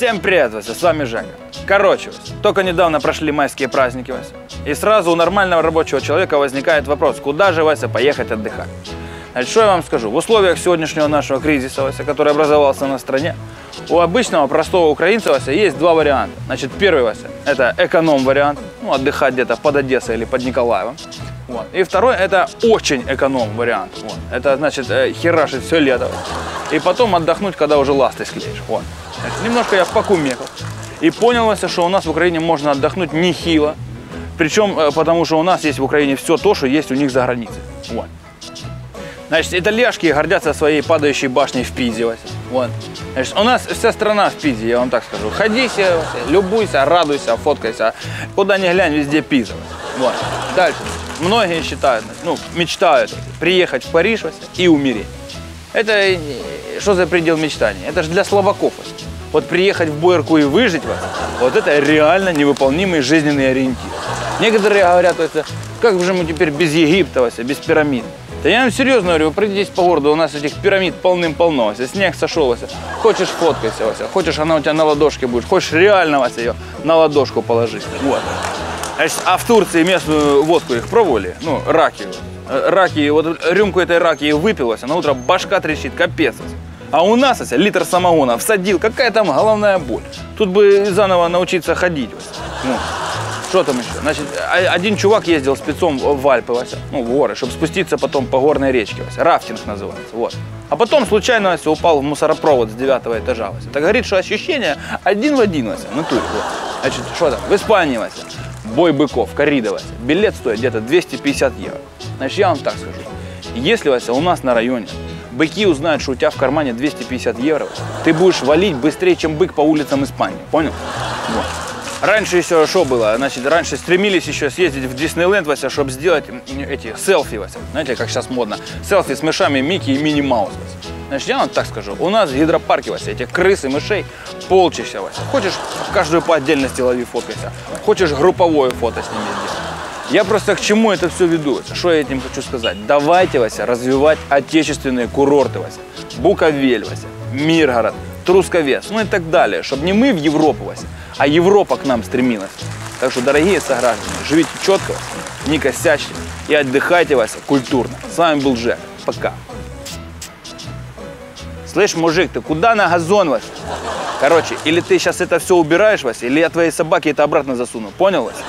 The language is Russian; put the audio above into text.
Всем привет, Вася, с вами Женя. Короче, только недавно прошли майские праздники, Вася. И сразу у нормального рабочего человека возникает вопрос, куда же, Вася, поехать отдыхать? Значит, что я вам скажу? В условиях сегодняшнего нашего кризиса, Вася, который образовался на стране, у обычного простого украинца, Вася, есть два варианта. Значит, первый, Вася, это эконом-вариант, ну, отдыхать где-то под Одессой или под Николаевом. Вот. И второй, это очень эконом-вариант. Вот. Это, значит, э, херашить все лето. И потом отдохнуть, когда уже ласты склеишь. Вот. Значит, немножко я покумекал. И понял, что у нас в Украине можно отдохнуть нехило. Причем, э, потому что у нас есть в Украине все то, что есть у них за границей. Вот. Значит, итальяшки гордятся своей падающей башней в Пизе, Вася. Вот. Значит, у нас вся страна в Пизе, я вам так скажу. Ходи себе, Вася, любуйся, радуйся, фоткайся. Куда ни глянь, везде Пиза. Вот. Дальше. Многие считают, ну, мечтают приехать в Париж и умереть. Это э, что за предел мечтаний? Это же для слабаков. Вот приехать в Бойерку и выжить вас, вот это реально невыполнимый жизненный ориентир. Некоторые говорят, это, как же мы теперь без Египта, без пирамид? Да я вам серьезно говорю, вы пройдитесь по городу, у нас этих пирамид полным-полно, Вася, снег сошел, Вася. Хочешь фоткайся, Вася, хочешь она у тебя на ладошке будет, хочешь реально, Вася, ее на ладошку положить. Вот. Значит, а в Турции местную водку их пробовали? Ну, раки. Раки, вот рюмку этой раки выпил, Вася, на утро башка трещит, капец. А у нас, Вася, литр самогона всадил, какая там головная боль. Тут бы заново научиться ходить. Ну, что там еще? Значит, а- один чувак ездил спецом в Альпы, Вася, ну, в горы, чтобы спуститься потом по горной речке, Вася. Рафтинг называется, вот. А потом случайно, Вася, упал в мусоропровод с девятого этажа, Вася. Так говорит, что ощущение один в один, Вася, в натуре, вот. Значит, что там? В Испании, Вася. Бой быков, коррида. Билет стоит где-то 250 евро. Значит, я вам так скажу. Если, Вася, у нас на районе быки узнают, что у тебя в кармане 250 евро, ты будешь валить быстрее, чем бык по улицам Испании. Понял? Вот. Раньше еще что было? Значит, раньше стремились еще съездить в Диснейленд, Вася, чтобы сделать эти селфи, Вася. Знаете, как сейчас модно. Селфи с мышами Микки и Мини Маус, Вася. Значит, я вам так скажу. У нас в гидропарке, Вася, этих крыс и мышей полчища, Вася. Хочешь, каждую по отдельности лови, фоткайся. Хочешь, групповое фото с ними сделай. Я просто к чему это все веду? Что я этим хочу сказать? Давайте, Вася, развивать отечественные курорты, Вася. Буковель, Вася, Миргород, Трусковец, ну и так далее. Чтобы не мы в Европу, Вася, а Европа к нам стремилась. Так что, дорогие сограждане, живите четко, не косячьте и отдыхайте, Вася, культурно. С вами был Жек. Пока. Слышь, мужик, ты куда на газон, Вася? Короче, или ты сейчас это все убираешь, Вася, или я твоей собаке это обратно засуну. Понял, Вася?